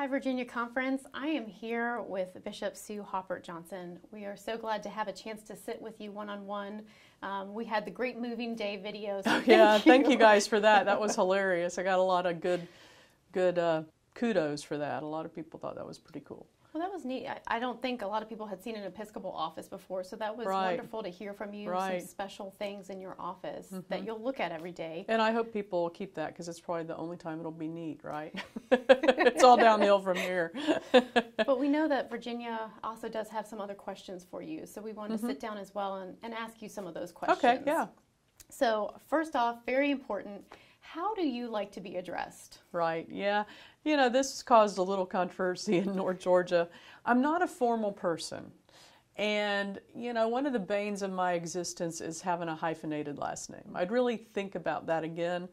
Hi, Virginia Conference. I am here with Bishop Sue Haupert Johnson. We are so glad to have a chance to sit with you one on one. We had the great moving day videos. Oh, yeah, thank you. thank you. guys for that. That was hilarious. I got a lot of good, good uh, kudos for that. A lot of people thought that was pretty cool. Well, that was neat. I, I, don't think a lot of people had seen an Episcopal office before, so that was right. wonderful to hear from you right. some special things in your office mm-hmm. that you'll look at every day. And I hope people will keep that because it's probably the only time it'll be neat, right? it's all downhill from here. but we know that Virginia also does have some other questions for you, so we wanted mm-hmm. to sit down as well and, and ask you some of those questions. Okay, yeah. So, first off, very important how do you like to be addressed? Right, yeah. You know, this caused a little controversy in North Georgia. I'm not a formal person. And, you know, one of the banes of my existence is having a hyphenated last name. I'd really think about that again.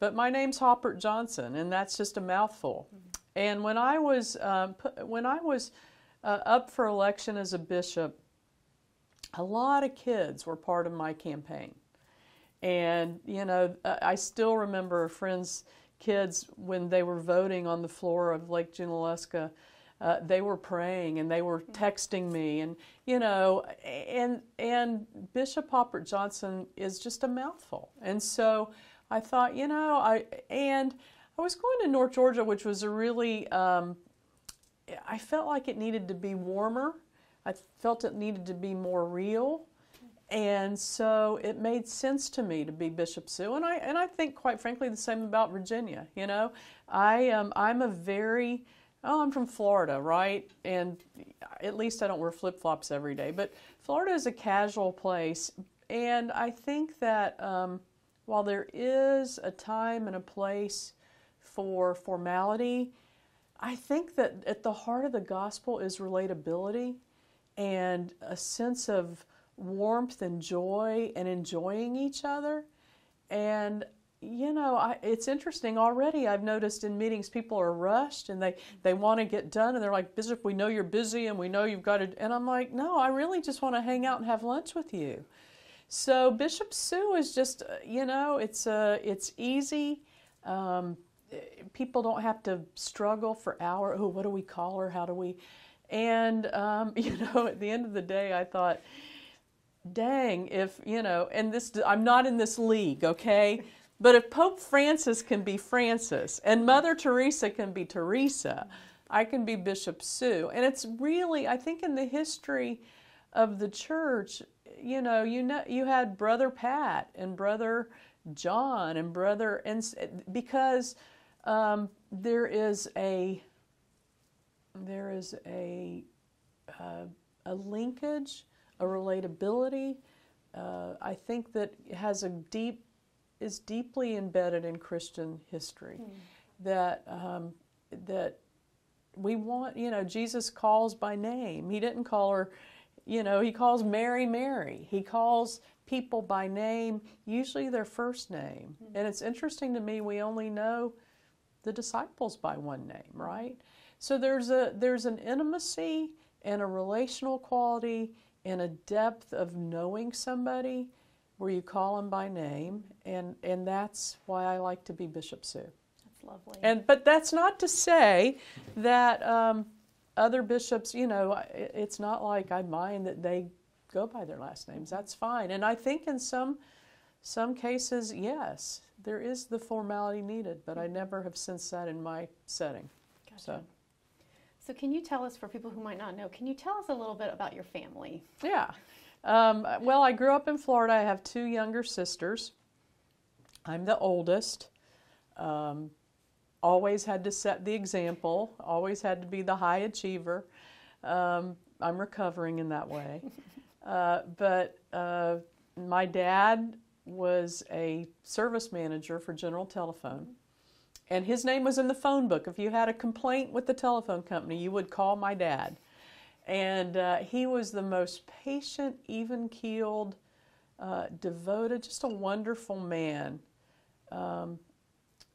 But my name's Haupert Johnson, and that's just a mouthful. Mm-hmm. And when I was, um, when I was uh, up for election as a bishop, a lot of kids were part of my campaign. And, you know, I still remember a friend's kids when they were voting on the floor of Lake Junaluska. Uh, they were praying and they were texting me and you know and and bishop haupert johnson is just a mouthful. And so i thought you know i and i was going to north georgia which was a really um, i felt like it needed to be warmer. I felt it needed to be more real and so it made sense to me to be Bishop Sue, and I and I think quite frankly the same about Virginia. You know, I am I'm a very oh I'm from Florida, right? And at least I don't wear flip flops every day. But Florida is a casual place, and I think that um, while there is a time and a place for formality, I think that at the heart of the gospel is relatability and a sense of warmth and joy and enjoying each other. And you know, I, it's interesting already. I've noticed in meetings people are rushed and they, they want to get done and they're like, Bishop, we know you're busy and we know you've got to. And I'm like, no, I really just want to hang out and have lunch with you. So Bishop Sue is just, uh, you know, it's uh, it's easy. Um, people don't have to struggle for hours. Oh, what do we call her? How do we? And um, you know, at the end of the day, I thought dang, if, you know, and this, I'm not in this league, okay? But if Pope Francis can be Francis and Mother Teresa can be Teresa, I can be Bishop Sue. And it's really, I think, in the history of the church, you know, you know, you had Brother Pat and Brother John and Brother, and because um, there is a there is a uh, a linkage a relatability. Uh, I think that has a deep is deeply embedded in Christian history. Mm. That um, that we want, you know, Jesus calls by name. He didn't call her, you know, he calls Mary Mary. He calls people by name, usually their first name. Mm. And it's interesting to me we only know the disciples by one name, right? So there's a there's an intimacy and a relational quality and a depth of knowing somebody where you call them by name, and and that's why I like to be Bishop Sue. That's lovely. And but that's not to say that um, other bishops, you know, it's not like I mind that they go by their last names. That's fine, and I think in some some cases, yes, there is the formality needed, but I never have sensed that in my setting. Gotcha. So. So, can you tell us, for people who might not know, can you tell us a little bit about your family? Yeah. Um, well, I grew up in Florida. I have two younger sisters. I'm the oldest. Um, always had to set the example, always had to be the high achiever. Um, I'm recovering in that way. uh, but uh, my dad was a service manager for General Telephone and his name was in the phone book. If you had a complaint with the telephone company, you would call my dad. And uh, he was the most patient, even keeled, uh, devoted, just a wonderful man. Um,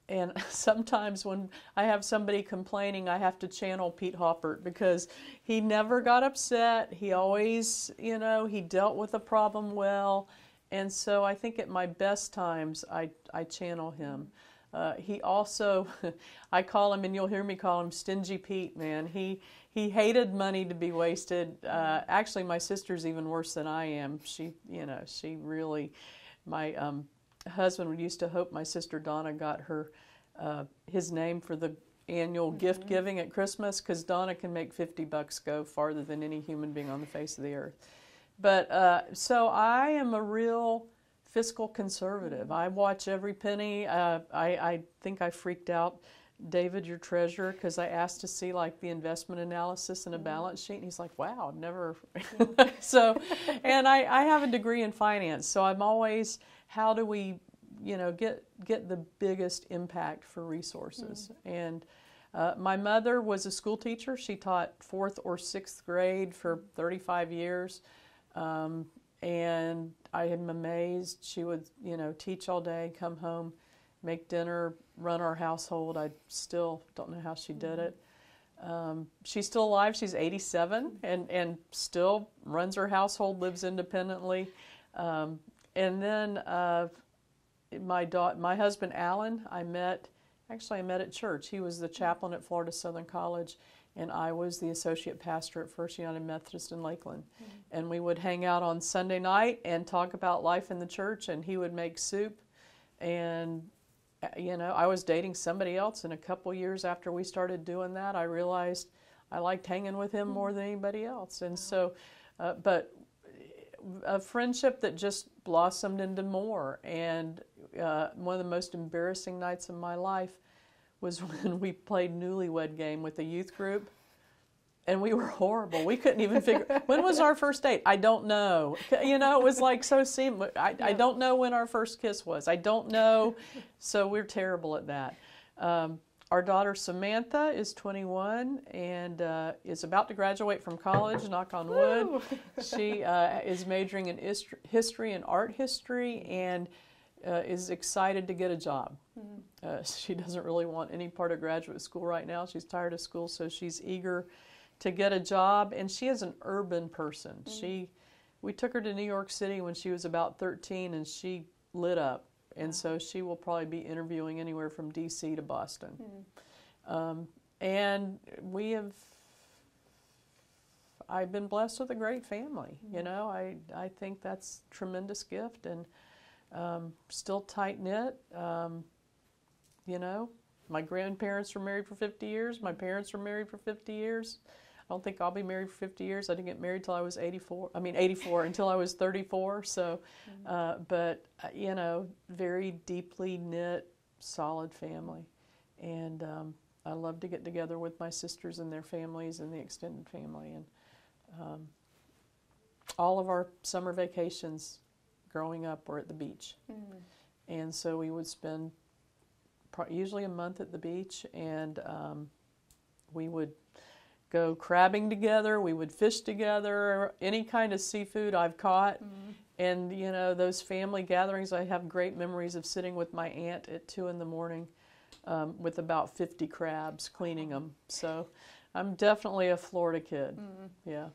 and sometimes when I have somebody complaining, I have to channel Pete Haupert because he never got upset. He always, you know, he dealt with the problem well. And so I think at my best times, I, I channel him. Uh, he also, I call him, and you'll hear me call him Stingy Pete. Man, he he hated money to be wasted. Uh, actually, my sister's even worse than I am. She, you know, she really, my um, husband used to hope my sister Donna got her uh, his name for the annual mm-hmm. gift giving at Christmas because Donna can make 50 bucks go farther than any human being on the face of the earth. But uh, so I am a real fiscal conservative. I watch every penny. Uh, I, I think I freaked out David, your treasurer, because I asked to see like the investment analysis and a mm-hmm. balance sheet, and he's like, "Wow, I've never." so, and I, I have a degree in finance, so I'm always, how do we, you know, get get the biggest impact for resources? Mm-hmm. And uh, my mother was a school teacher. She taught fourth or sixth grade for 35 years. Um, and I am amazed. She would, you know, teach all day, come home, make dinner, run our household. I still don't know how she did it. Um, she's still alive. She's 87 and, and still runs her household, lives independently. Um, and then uh, my da- my husband Alan, I met. Actually, I met at church. He was the chaplain at Florida Southern College, and I was the associate pastor at First United Methodist in Lakeland. Mm-hmm. And we would hang out on Sunday night and talk about life in the church, and he would make soup. And, uh, you know, I was dating somebody else, and a couple years after we started doing that, I realized I liked hanging with him more mm-hmm. than anybody else. And so, uh, but a friendship that just blossomed into more. And uh, one of the most embarrassing nights of my life was when we played newlywed game with the youth group and we were horrible. We couldn't even figure when was our first date. I don't know. You know, it was like so seamless. I, yeah. I don't know when our first kiss was. I don't know. So we're terrible at that. Um, our daughter Samantha is 21 and uh, is about to graduate from college. Knock on wood. she uh, is majoring in history and art history and uh, is excited to get a job. Mm-hmm. Uh, she doesn't really want any part of graduate school right now. She's tired of school, so she's eager to get a job. And she is an urban person. Mm-hmm. She, we took her to New York City when she was about 13, and she lit up. And so she will probably be interviewing anywhere from D.C. to Boston. Mm-hmm. Um, and we have I've been blessed with a great family. You mm-hmm. know, I I think that's tremendous gift, and um, still tight knit. Um, you know, my grandparents were married for 50 years. My parents were married for 50 years. I don't think I'll be married for 50 years. I didn't get married till I was 84. I mean, 84 until I was 34. So, mm-hmm. uh, but uh, you know, very deeply knit, solid family, and um, I love to get together with my sisters and their families and the extended family, and um, all of our summer vacations growing up were at the beach. Mm. And so we would spend usually a month at the beach, and um, we would go crabbing together. We would fish together, any kind of seafood I've caught. Mm. And, you know, those family gatherings, I have great memories of sitting with my aunt at 2 in the morning um, with about 50 crabs, cleaning them. So I'm definitely a Florida kid. Mm. Yeah.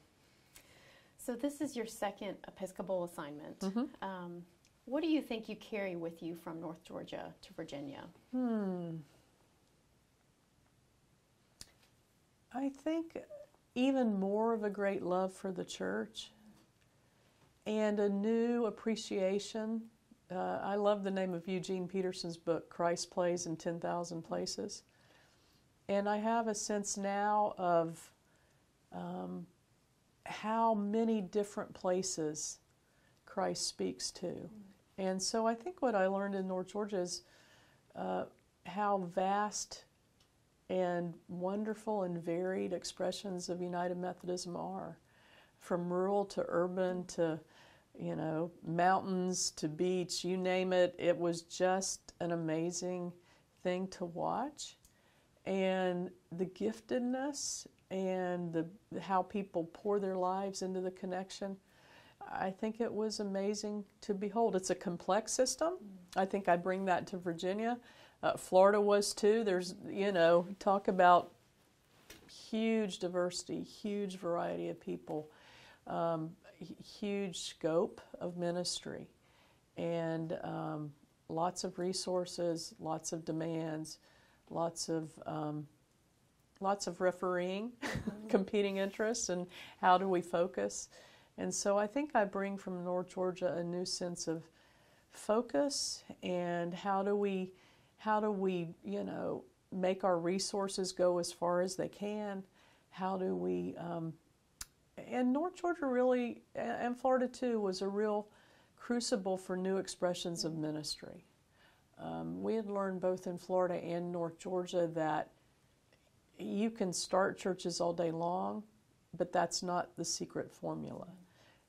So this is your second Episcopal assignment. Mm-hmm. Um, what do you think you carry with you from North Georgia to Virginia? Hmm. I think even more of a great love for the church and a new appreciation. Uh, I love the name of Eugene Peterson's book, Christ Plays in 10,000 Places. And I have a sense now of um, how many different places Christ speaks to. And so I think what I learned in North Georgia is uh, how vast and wonderful and varied expressions of United Methodism are, from rural to urban to you know mountains to beach, you name it. It was just an amazing thing to watch, and the giftedness and the how people pour their lives into the connection. I think it was amazing to behold. It's a complex system. I think I bring that to Virginia. Uh, Florida was too. There's, you know, talk about huge diversity, huge variety of people, um, huge scope of ministry. And um, lots of resources, lots of demands, lots of um, lots of refereeing, mm-hmm. competing interests, and how do we focus? And so I think I bring from North Georgia a new sense of focus and how do we how do we you know make our resources go as far as they can? How do we um, and North Georgia really and Florida too was a real crucible for new expressions of ministry. Um, we had learned both in Florida and North Georgia that you can start churches all day long, but that's not the secret formula.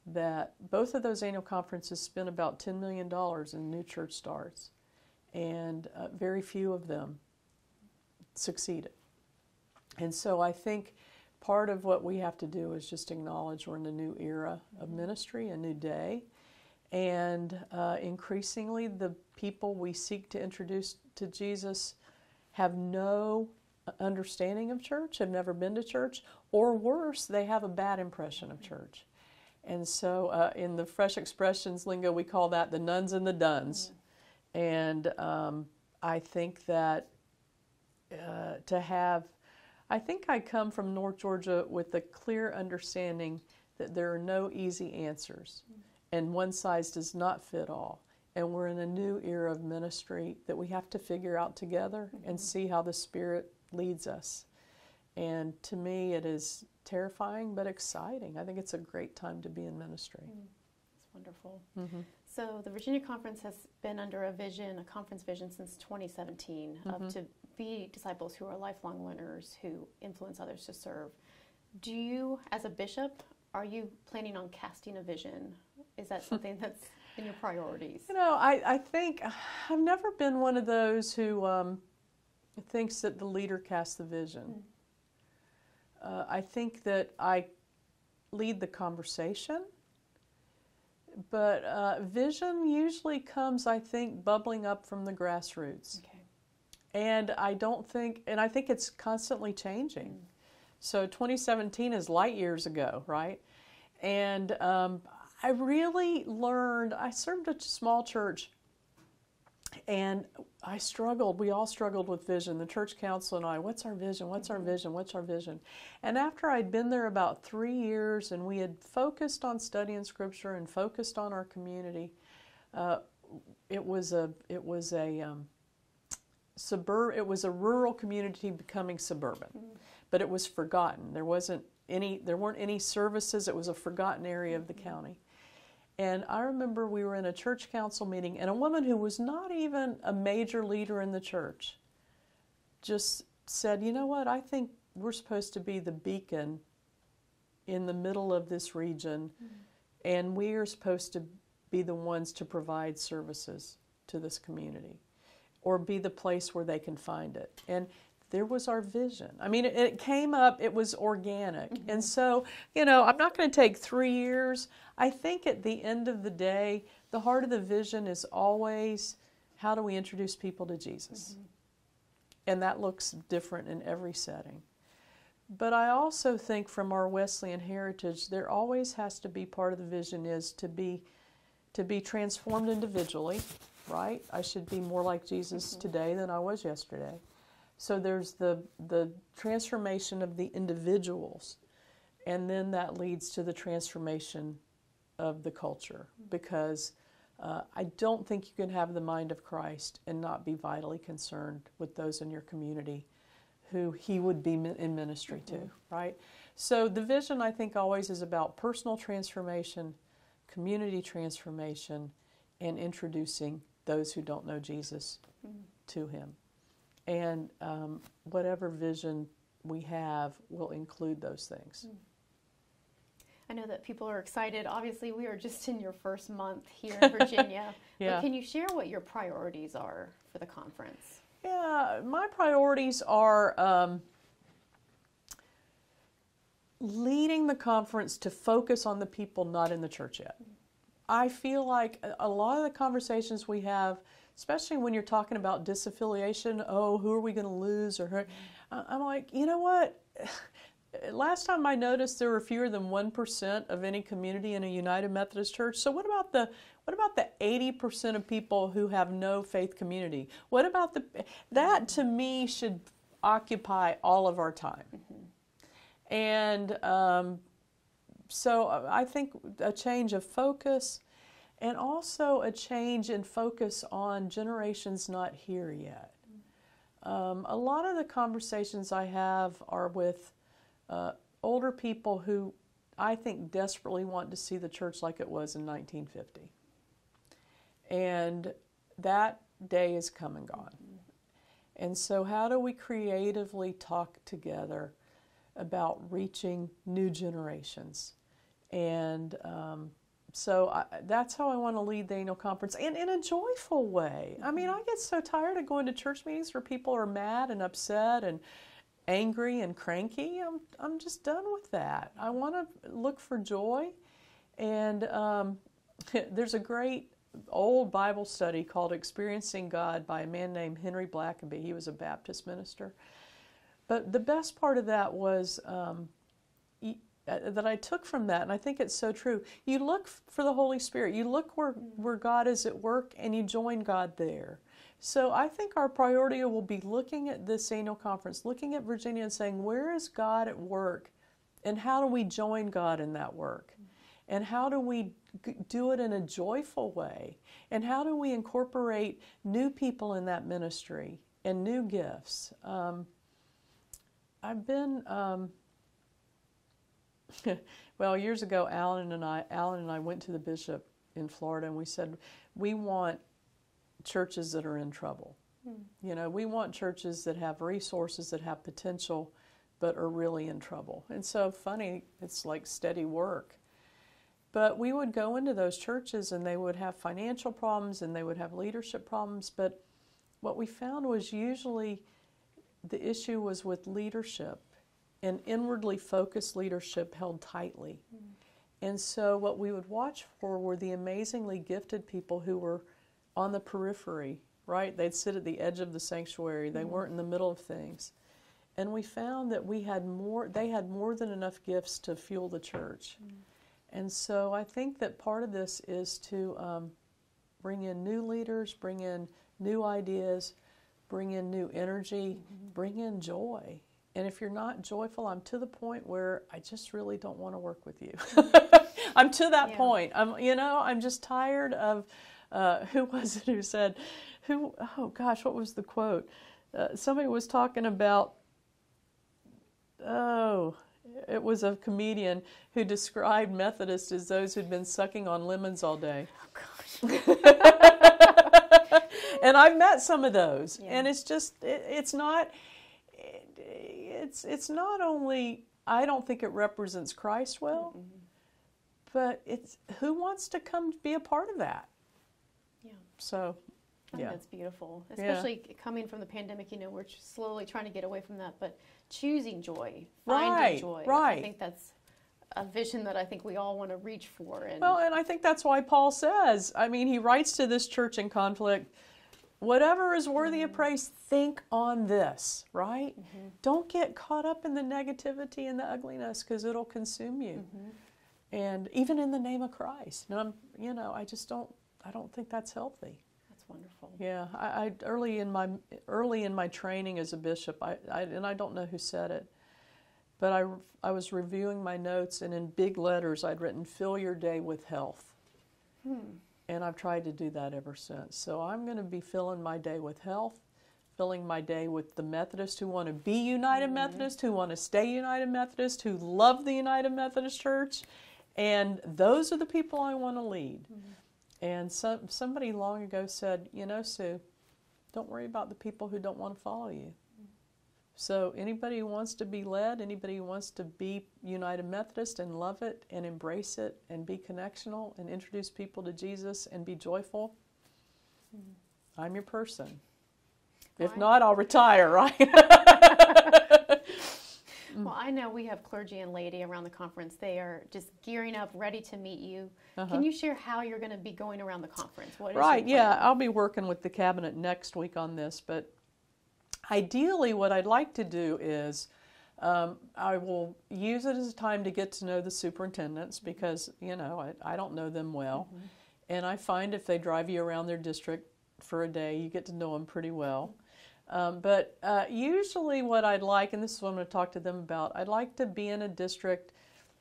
That both of those annual conferences spent about $10 million in new church starts, and uh, very few of them succeeded. And so I think part of what we have to do is just acknowledge we're in a new era of ministry, a new day, and uh, increasingly, the people we seek to introduce to Jesus have no understanding of church, have never been to church, or worse, they have a bad impression of church. And so, uh, in the fresh expressions lingo, we call that the nones and the dones. And um, I think that uh, to have, I think I come from North Georgia with a clear understanding that there are no easy answers and one size does not fit all. And we're in a new era of ministry that we have to figure out together and see how the Spirit leads us. And to me, it is terrifying but exciting. I think it's a great time to be in ministry. Mm. It's wonderful. Mm-hmm. So, the Virginia Conference has been under a vision, a conference vision, since 2017 mm-hmm. of to be disciples who are lifelong learners who influence others to serve. Do you, as a bishop, are you planning on casting a vision is that something that's in your priorities? You know, I, I think I've never been one of those who um, thinks that the leader casts the vision. Mm. Uh, I think that I lead the conversation, but uh, vision usually comes, I think, bubbling up from the grassroots. Okay. And I don't think, and I think it's constantly changing. Mm. So 2017 is light years ago, right? And um, I really learned, I served a small church and I struggled. We all struggled with vision. The church council and I, what's our vision? What's our vision? What's our vision? And after I'd been there about three years and we had focused on studying scripture and focused on our community, uh, it was a it was a um, suburb it was a rural community becoming suburban, mm-hmm. but it was forgotten. There wasn't any there weren't any services. It was a forgotten area of the mm-hmm. county. And I remember we were in a church council meeting, and a woman who was not even a major leader in the church just said, You know what? I think we're supposed to be the beacon in the middle of this region, mm-hmm. and we are supposed to be the ones to provide services to this community or be the place where they can find it. And there was our vision. I mean, it, it came up, it was organic. Mm-hmm. And so, you know, I'm not going to take three years. I think at the end of the day, the heart of the vision is always how do we introduce people to Jesus? Mm-hmm. And that looks different in every setting. But I also think from our Wesleyan heritage, there always has to be part of the vision is to be to be transformed individually, right? I should be more like Jesus mm-hmm. today than I was yesterday. So there's the, the transformation of the individuals, and then that leads to the transformation of the culture because uh, I don't think you can have the mind of Christ and not be vitally concerned with those in your community who he would be in ministry to, mm-hmm. right? So the vision, I think, always is about personal transformation, community transformation, and introducing those who don't know Jesus mm-hmm. to him. And um, whatever vision we have will include those things. Hmm. I know that people are excited. Obviously, we are just in your first month here in Virginia. yeah. But can you share what your priorities are for the conference? Yeah, my priorities are um, leading the conference to focus on the people not in the church yet. Hmm. I feel like a lot of the conversations we have especially when you're talking about disaffiliation. Oh, who are we going to lose? Or I'm like, you know what? last time I noticed there were fewer than 1% of any community in a United Methodist Church. So what about the what about the 80% of people who have no faith community? What about the that to me should occupy all of our time. Mm-hmm. And um, so uh, I think a change of focus and also a change in focus on generations not here yet. Um, a lot of the conversations I have are with uh, older people who I think desperately want to see the church like it was in 1950. And that day is come and gone. And so, how do we creatively talk together about reaching new generations? And um, so I, that's how I want to lead the annual conference and in a joyful way. I mean, I get so tired of going to church meetings where people are mad and upset and angry and cranky. I'm, I'm just done with that. I want to look for joy. And um, there's a great old Bible study called Experiencing God by a man named Henry Blackaby. He was a Baptist minister. But the best part of that was um, that I took from that, and I think it's so true. You look for the Holy Spirit. You look where where God is at work, and you join God there. So I think our priority will be looking at this annual conference, looking at Virginia, and saying, where is God at work, and how do we join God in that work, and how do we do it in a joyful way, and how do we incorporate new people in that ministry and new gifts. Um, I've been. Um, well, years ago, Alan and I, Alan and I went to the bishop in Florida, and we said we want churches that are in trouble. Hmm. You know, we want churches that have resources, that have potential, but are really in trouble. And so, funny, it's like steady work. But we would go into those churches, and they would have financial problems, and they would have leadership problems. But what we found was usually the issue was with leadership and inwardly focused leadership held tightly. Mm. And so, what we would watch for were the amazingly gifted people who were on the periphery, right? They'd sit at the edge of the sanctuary, they mm. weren't in the middle of things. And we found that we had more, they had more than enough gifts to fuel the church. Mm. And so, I think that part of this is to um, bring in new leaders, bring in new ideas, bring in new energy, mm-hmm. bring in joy. And if you're not joyful, I'm to the point where I just really don't want to work with you. I'm to that yeah. point. I'm, you know, I'm just tired of. Uh, who was it who said, "Who? Oh gosh, what was the quote? Uh, somebody was talking about. Oh, it was a comedian who described Methodists as those who'd been sucking on lemons all day. Oh gosh. and I've met some of those, yeah. and it's just, it, it's not it's it's not only I don't think it represents Christ well, mm-hmm. but it's who wants to come be a part of that. Yeah. So. I yeah. that's beautiful, especially yeah. coming from the pandemic. You know, we're slowly trying to get away from that, but choosing joy, finding right, joy. Right. I think that's a vision that I think we all want to reach for. And well, and I think that's why Paul says. I mean, he writes to this church in conflict whatever is worthy of praise, think on this, right? Mm-hmm. Don't get caught up in the negativity and the ugliness because it'll consume you. Mm-hmm. And even in the name of Christ. And I'm, you know, I just don't, I don't think that's healthy. That's wonderful. Yeah, I, I early in my early in my training as a bishop, I, I and I don't know who said it, but I I was reviewing my notes and in big letters I'd written "Fill your day with health." Hmm. And I've tried to do that ever since. So I'm going to be filling my day with health, filling my day with the Methodists who want to be United mm-hmm. Methodist, who want to stay United Methodist, who love the United Methodist Church. And those are the people I want to lead. Mm-hmm. And some, somebody long ago said, you know, Sue, don't worry about the people who don't want to follow you. So, anybody who wants to be led, anybody who wants to be United Methodist and love it and embrace it and be connectional and introduce people to Jesus and be joyful, mm-hmm. I'm your person. If not, I'll retire, right? well, I know we have clergy and laity around the conference. They are just gearing up, ready to meet you. Uh-huh. Can you share how you're going to be going around the conference? right, yeah. I'll be working with the cabinet next week on this, but Ideally, what I'd like to do is Um, I will use it as a time to get to know the superintendents because, you know, I, I don't know them well. Mm-hmm. And I find if they drive you around their district for a day, you get to know them pretty well. Um, but uh, usually, what I'd like, and this is what I'm going to talk to them about, I'd like to be in a district,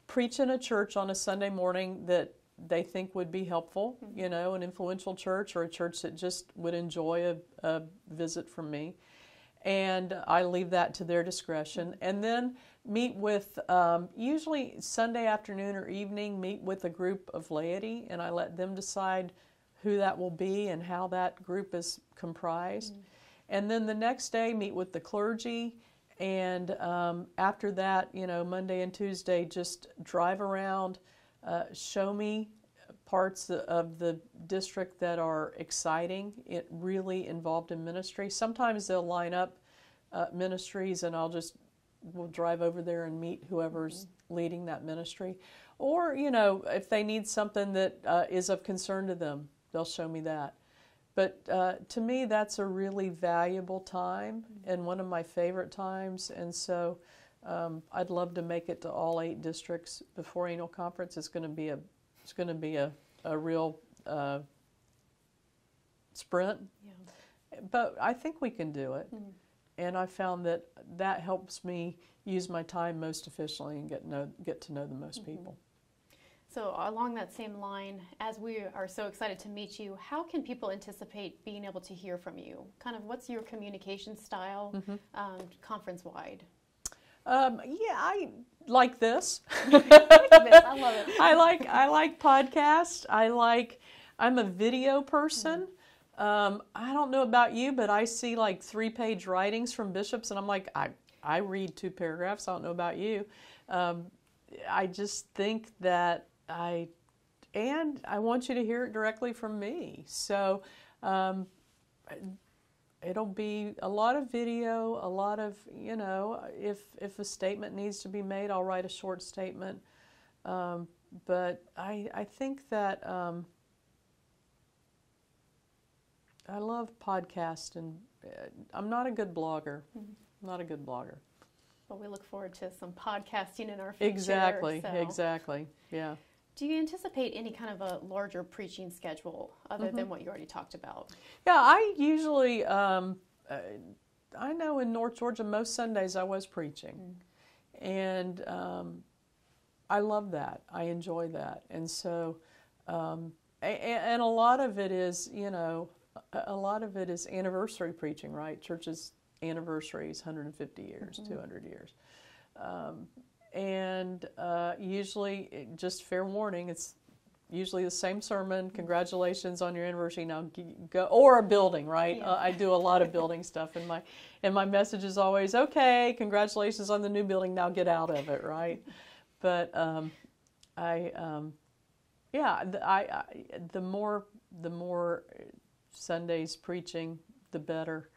preach in a church on a Sunday morning that they think would be helpful, mm-hmm. you know, an influential church or a church that just would enjoy a, a visit from me. And I leave that to their discretion. And then meet with, um, usually Sunday afternoon or evening, meet with a group of laity, and I let them decide who that will be and how that group is comprised. Mm-hmm. And then the next day, meet with the clergy. And um, after that, you know, Monday and Tuesday, just drive around, uh, show me parts of the district that are exciting, it really involved in ministry. Sometimes they'll line up uh, ministries, and I'll just we'll drive over there and meet whoever's mm-hmm. leading that ministry. Or you know, if they need something that uh, is of concern to them, they'll show me that. But uh, to me, that's a really valuable time and one of my favorite times. And so um, I'd love to make it to all eight districts before annual conference. It's going to be a it's going to be a, a real uh, sprint. Yeah. But I think we can do it. Mm-hmm. And I found that that helps me use my time most efficiently and get know get to know the most mm-hmm. people. So, along that same line, as we are so excited to meet you, how can people anticipate being able to hear from you? Kind of what's your communication style mm-hmm. um, conference wide? Um, yeah, I like this. I love it. I like I like podcasts. I like. I'm a video person. Mm-hmm. Um, I don't know about you, but I see like three page writings from bishops, and I'm like, I I read two paragraphs. I don't know about you. Um, I just think that I and I want you to hear it directly from me. So um, it'll be a lot of video, a lot of you know, if if a statement needs to be made, I'll write a short statement. Um, but I I think that um, I love podcast and uh, I'm not a good blogger. Mm-hmm. Not a good blogger. Well, we look forward to some podcasting in our future. Exactly. So. Exactly. Yeah. Do you anticipate any kind of a larger preaching schedule other mm-hmm. than what you already talked about? Yeah, I usually, um, uh, I know in North Georgia, most Sundays I was preaching. Mm. And um, I love that. I enjoy that. And so, um, and, and, a lot of it is, you know, a lot of it is anniversary preaching, right? Churches' anniversaries, 150 years, mm-hmm. 200 years. Um, and uh, usually, just fair warning, it's usually the same sermon. Congratulations on your anniversary. Now go, or a building, right? Yeah. Uh, I do a lot of building stuff, and my and my message is always, okay, congratulations on the new building. Now get out of it, right? But um, I, um, yeah, the, I, I, the more the more Sundays preaching, the better.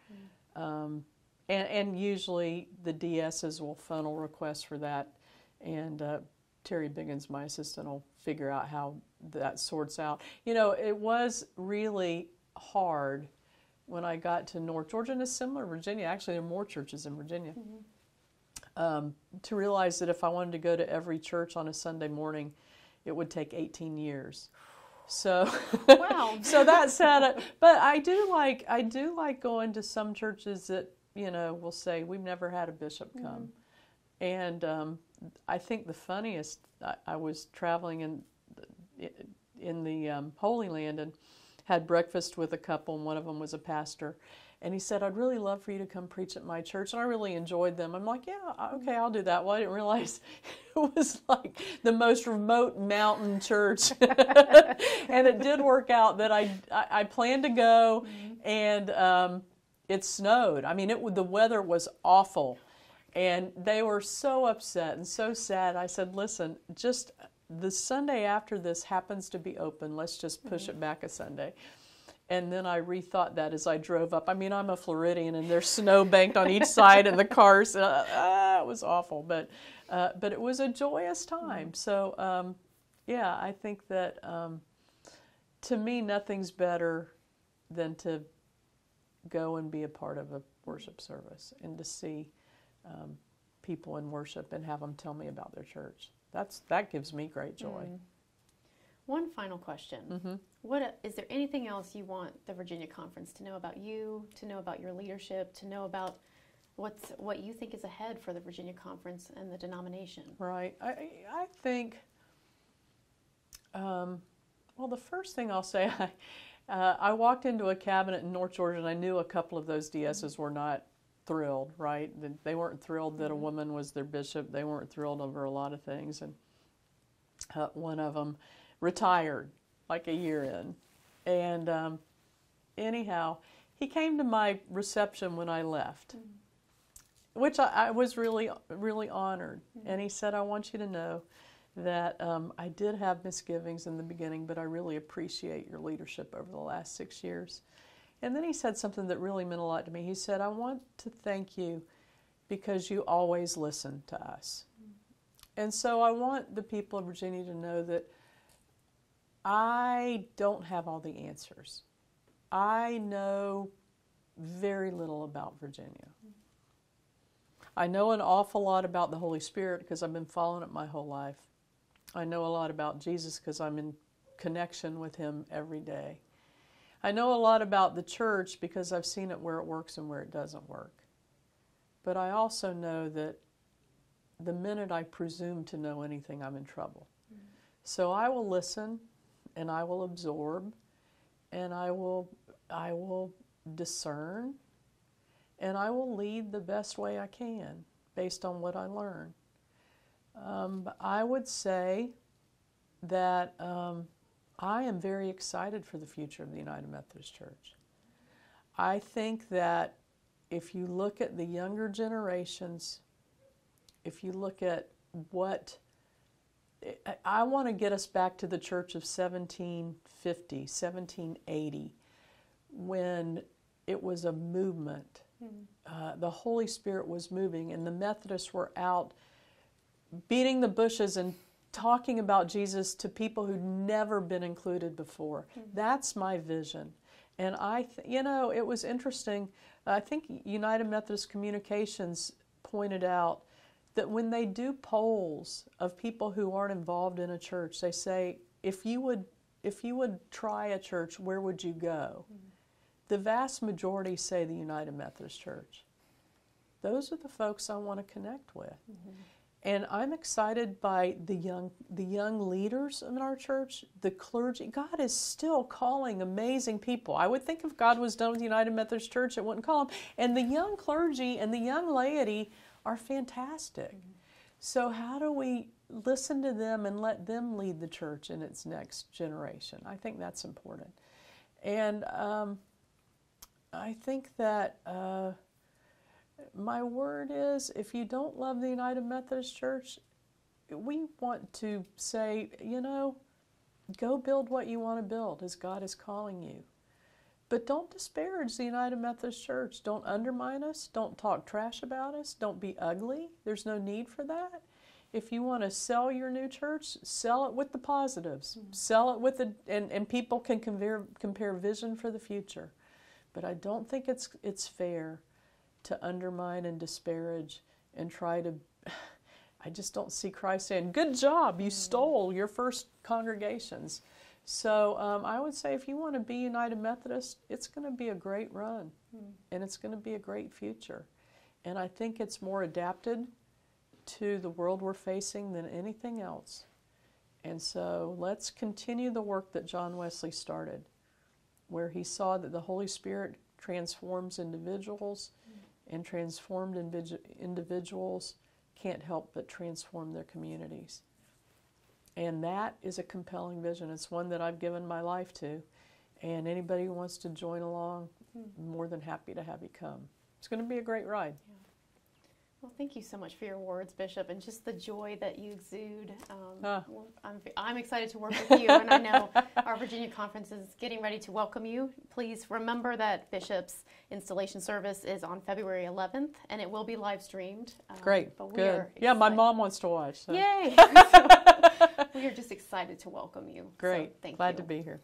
Mm. Um, and, and usually the DSs will funnel requests for that and uh, Terry Biggins, my assistant, will figure out how that sorts out. You know, it was really hard when I got to North Georgia and a similar Virginia. Actually, there are more churches in Virginia. Mm-hmm. Um, to realize that if I wanted to go to every church on a Sunday morning, it would take 18 years. So, wow. so that said, but I do like I do like going to some churches that you know will say we've never had a bishop come, mm-hmm. And um, I think the funniest, I, I was traveling in in the um, Holy Land and had breakfast with a couple, and one of them was a pastor. And he said, I'd really love for you to come preach at my church. And I really enjoyed them. I'm like, yeah, okay, I'll do that. Well, I didn't realize it was like the most remote mountain church. and it did work out that I, I, I planned to go, mm-hmm. and um, it snowed. I mean, it the weather was awful. And they were so upset and so sad. I said, listen, just the Sunday after this happens to be open. Let's just push mm-hmm. it back a Sunday. And then I rethought that as I drove up. I mean, I'm a Floridian, and there's snow banked on each side of the cars. Uh, uh, it was awful, but uh, but it was a joyous time. Mm-hmm. So um, yeah, I think that um, to me, nothing's better than to go and be a part of a worship service and to see um, people in worship and have them tell me about their church. That's that gives me great joy. Mm. One final question. Mm-hmm. What is there anything else you want the Virginia Conference to know about you, to know about your leadership, to know about what's what you think is ahead for the Virginia Conference and the denomination? Right. I I think. Um, well, the first thing I'll say, I, uh, I walked into a cabinet in North Georgia, and I knew a couple of those DSs were not thrilled. Right, they weren't thrilled that a Mhm. woman was their bishop. They weren't thrilled over a lot of things, and uh, one of them retired like a year in, and um, anyhow, he came to my reception when I left which I, I was really, really honored. And he said, I want you to know that um, I did have misgivings in the beginning, but I really appreciate your leadership over the last six years. And then he said something that really meant a lot to me. He said, I want to thank you because you always listen to us. And so I want the people of Virginia to know that I don't have all the answers. I know very little about Virginia. I know an awful lot about the Holy Spirit because I've been following it my whole life. I know a lot about Jesus because I'm in connection with Him every day. I know a lot about the church because I've seen it where it works and where it doesn't work. But I also know that the minute I presume to know anything, I'm in trouble. So I will listen and I will absorb and I will I will discern and I will lead the best way I can based on what I learn. Um, I would say that um, I am very excited for the future of the United Methodist Church. I think that if you look at the younger generations, if you look at what I- want to get us back to the church of 1750, 1780, when it was a movement. Uh, the Holy Spirit was moving, and the Methodists were out beating the bushes and talking about Jesus to people who'd never been included before. Hmm. That's my vision. And I, th- you know, it was interesting. I think United Methodist Communications pointed out that when they do polls of people who aren't involved in a church, they say, if you would, if you would try a church, where would you go? Hmm. The vast majority say the United Methodist Church. Those are the folks I want to connect with. Mm-hmm. And I'm excited by the young the young leaders in our church, the clergy. God is still calling amazing people. I would think if God was done with United Methodist Church, it wouldn't call them. And the young clergy and the young laity are fantastic. So how do we listen to them and let them lead the church in its next generation? I think that's important. And um, I think that uh, my word is if you don't love the United Methodist Church, we want to say, you know, go build what you want to build as God is calling you. But don't disparage the United Methodist Church. Don't undermine us. Don't talk trash about us. Don't be ugly. There's no need for that. If you want to sell your new church, sell it with the positives. Mm-hmm. Sell it with the and, and people can compare compare vision for the future. But I don't think it's it's fair to undermine and disparage and try to I just don't see Christ saying, Good job, you stole your first congregations. So um, I would say if you want to be United Methodist, it's going to be a great run and it's going to be a great future. And I think it's more adapted to the world we're facing than anything else. And so let's continue the work that John Wesley started, where he saw that the Holy Spirit transforms individuals, and transformed individu- individuals can't help but transform their communities. And that is a compelling vision. It's one that I've given my life to. And anybody who wants to join along, I'm more than happy to have you come. It's going to be a great ride. Well, thank you so much for your words, Bishop, and just the joy that you exude. Um, well, I'm, I'm excited to work with you, and I know our Virginia conference is getting ready to welcome you. Please remember that Bishop's installation service is on February 11th, and it will be live streamed. Um, Great. but we Good. are Yeah, my mom wants to watch. So. Yay! So, we are just excited to welcome you. So Great. thank Glad you. to be here.